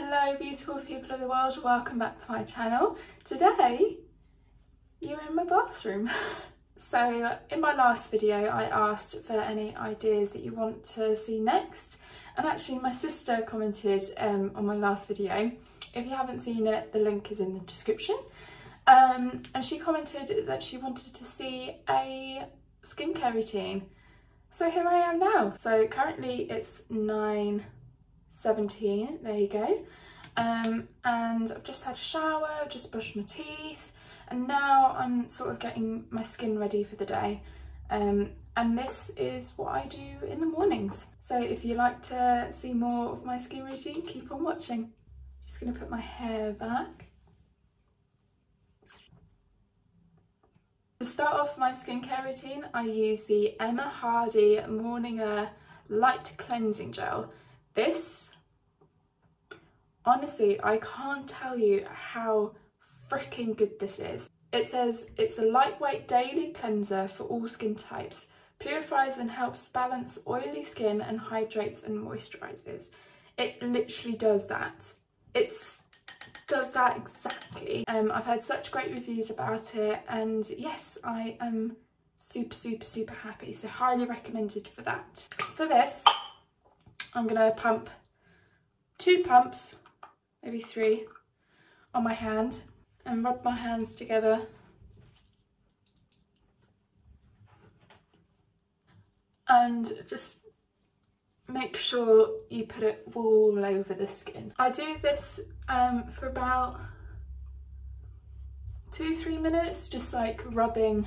Hello beautiful people of the world, welcome back to my channel. Today you're in my bathroom. so in my last video I asked for any ideas that you want to see next and actually my sister commented um, on my last video. If you haven't seen it the link is in the description um, and she commented that she wanted to see a skincare routine. So here I am now. So currently it's 9 17, there you go. Um, and I've just had a shower, just brushed my teeth, and now I'm sort of getting my skin ready for the day. Um, and this is what I do in the mornings. So if you like to see more of my skin routine, keep on watching. Just gonna put my hair back. To start off my skincare routine, I use the Emma Hardie Morning Air Light Cleansing Gel. This, honestly, I can't tell you how freaking good this is. It says it's a lightweight daily cleanser for all skin types, purifies and helps balance oily skin and hydrates and moisturizes. It literally does that. It's does that exactly. Um, I've had such great reviews about it and yes, I am super, super, super happy. So highly recommended for that. For this, I'm going to pump two pumps, maybe three, on my hand and rub my hands together and just make sure you put it all over the skin. I do this um, for about two, three minutes, just like rubbing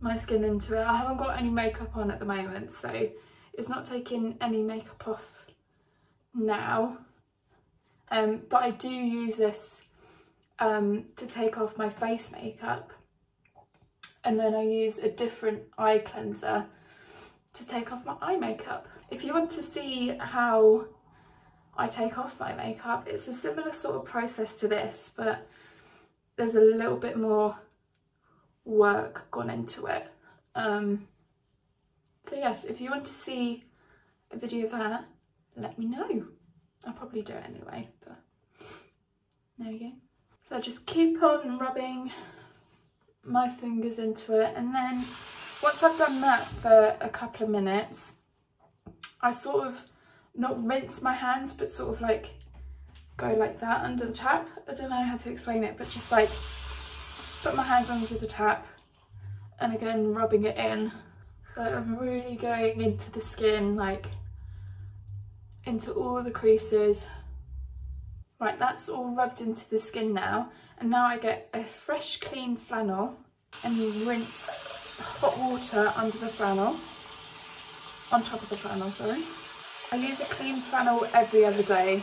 my skin into it. I haven't got any makeup on at the moment, so it's not taking any makeup off now. Um, but I do use this um, to take off my face makeup. And then I use a different eye cleanser to take off my eye makeup. If you want to see how I take off my makeup, it's a similar sort of process to this, but there's a little bit more work gone into it. Um, so yes, if you want to see a video of that, let me know. I'll probably do it anyway, but there you go. So I just keep on rubbing my fingers into it and then once I've done that for a couple of minutes, I sort of not rinse my hands, but sort of like go like that under the tap. I don't know how to explain it, but just like put my hands under the tap and again rubbing it in. So I'm really going into the skin, like into all the creases. Right, that's all rubbed into the skin now. And now I get a fresh, clean flannel and rinse hot water under the flannel, on top of the flannel, sorry. I use a clean flannel every other day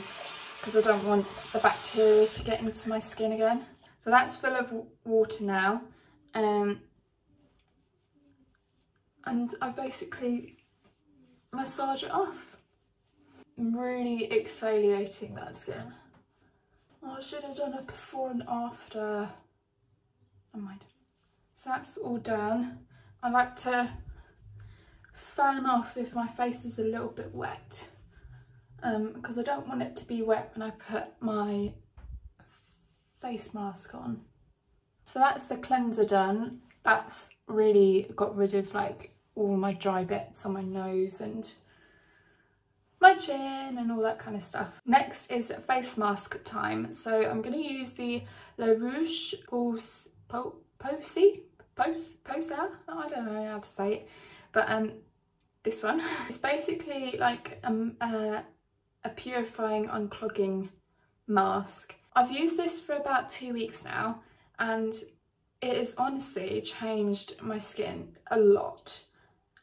because I don't want the bacteria to get into my skin again. So that's full of water now. Um, and I basically massage it off. Really exfoliating that skin. I should have done a before and after. Never mind. So that's all done. I like to fan off if my face is a little bit wet um, because I don't want it to be wet when I put my face mask on. So that's the cleanser done. That's really got rid of like all my dry bits on my nose and and all that kind of stuff. Next is face mask time. So I'm going to use the La Roche Posay, Posay, Posa, I don't know how to say it, but um, this one. It's basically like um, a purifying unclogging mask. I've used this for about two weeks now and it has honestly changed my skin a lot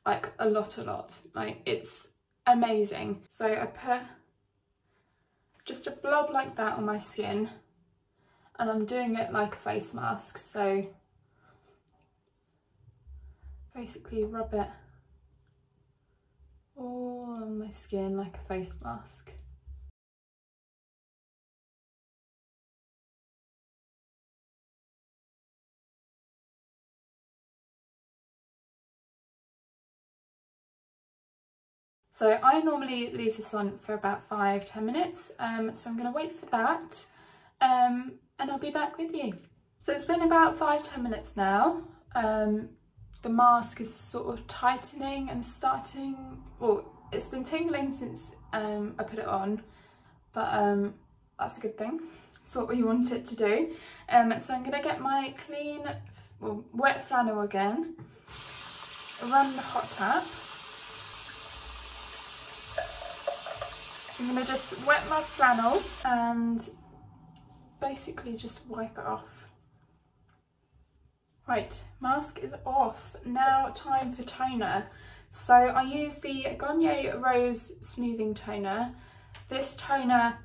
like a lot a lot like it's amazing. So I put just a blob like that on my skin and I'm doing it like a face mask. So basically rub it all on my skin like a face mask So I normally leave this on for about five, 10 minutes. Um, so I'm gonna wait for that um, and I'll be back with you. So it's been about five, 10 minutes now. Um, the mask is sort of tightening and starting, well, it's been tingling since um, I put it on, but um, that's a good thing. It's what we want it to do. Um, so I'm gonna get my clean, well, wet flannel again, run the hot tap. I'm gonna just wet my flannel and basically just wipe it off. Right, mask is off. Now time for toner. So I use the Garnier Rose Smoothing Toner. This toner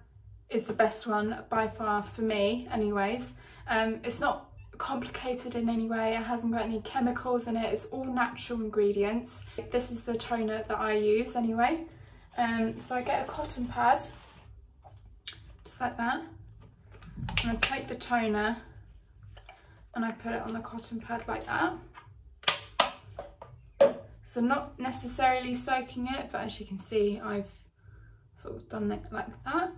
is the best one by far for me anyways. Um, it's not complicated in any way, it hasn't got any chemicals in it, it's all natural ingredients. This is the toner that I use anyway. Um, so I get a cotton pad, just like that. And I take the toner and I put it on the cotton pad like that. So not necessarily soaking it, but as you can see, I've sort of done it like that.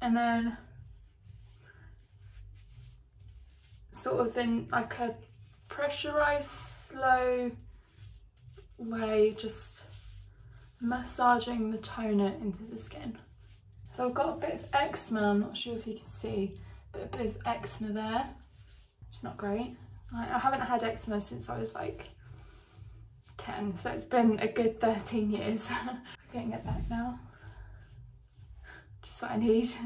And then sort of in like a pressurized, slow way, just massaging the toner into the skin. So I've got a bit of eczema, I'm not sure if you can see, but a bit of eczema there, which is not great. I, I haven't had eczema since I was like 10, so it's been a good 13 years. I'm getting it back now. Just what I need.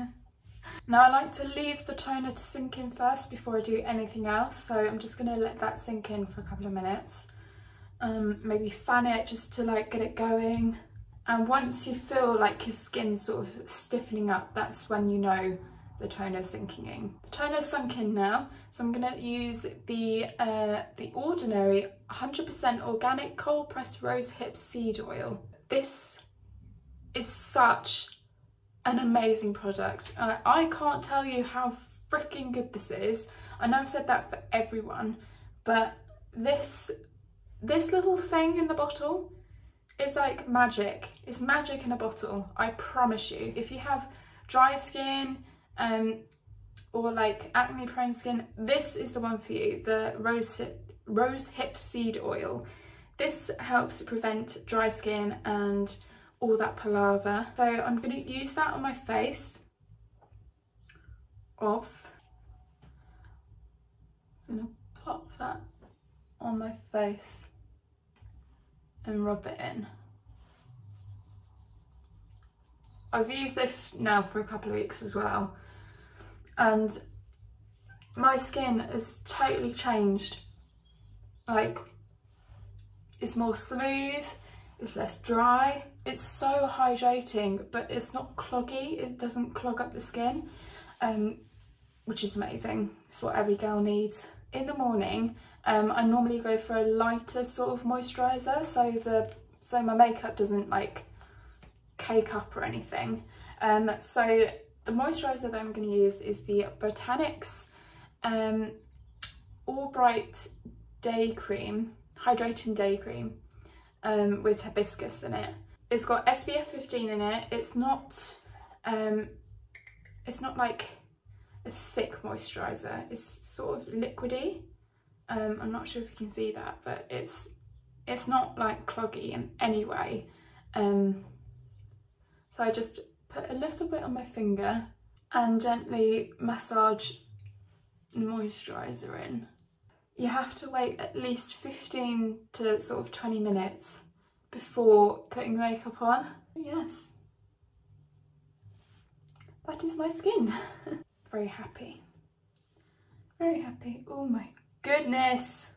Now I like to leave the toner to sink in first before I do anything else, so I'm just going to let that sink in for a couple of minutes. Um, maybe fan it just to like get it going. And once you feel like your skin sort of stiffening up, that's when you know the toner sinking in. The toner's sunk in now, so I'm to use the uh, the Ordinary 100% organic cold pressed rose hip seed oil. This is such an amazing product. I can't tell you how freaking good this is. I know I've said that for everyone, but this this little thing in the bottle is like magic. It's magic in a bottle, I promise you. If you have dry skin, um, or like acne prone skin, this is the one for you, the rose, rose hip seed oil. This helps prevent dry skin and all that palaver. So I'm going to use that on my face. Off. I'm going to pop that on my face and rub it in. I've used this now for a couple of weeks as well. And my skin has totally changed. Like it's more smooth it's less dry it's so hydrating but it's not cloggy it doesn't clog up the skin um, which is amazing. It's what every girl needs in the morning um, I normally go for a lighter sort of moisturizer so the so my makeup doesn't like cake up or anything um, so the moisturiser that I'm going to use is the Botanics um, All Bright Day Cream, Hydrating Day Cream um, with hibiscus in it. It's got SPF 15 in it. It's not, um, it's not like a thick moisturiser. It's sort of liquidy. Um, I'm not sure if you can see that, but it's it's not like cloggy in any way. Um, so I just put a little bit on my finger and gently massage the moisturiser in. You have to wait at least 15 to sort of 20 minutes before putting makeup on. Yes, that is my skin. Very happy. Very happy. Oh my goodness.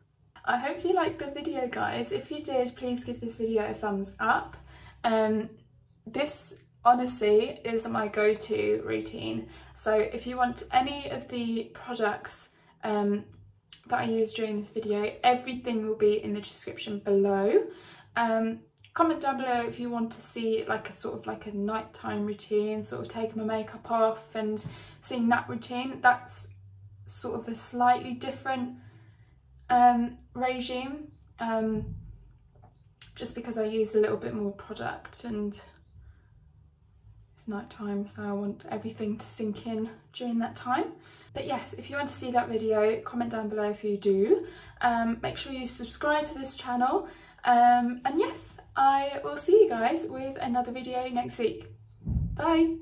I hope you liked the video guys. If you did, please give this video a thumbs up. Um, this honestly is my go-to routine. So if you want any of the products um, that I use during this video, everything will be in the description below. Um, comment down below if you want to see like a sort of like a nighttime routine, sort of taking my makeup off and seeing that routine. That's sort of a slightly different um, regime. Um, just because I use a little bit more product and it's night time so I want everything to sink in during that time. But yes, if you want to see that video, comment down below if you do. Um, make sure you subscribe to this channel. Um, and yes, I will see you guys with another video next week. Bye!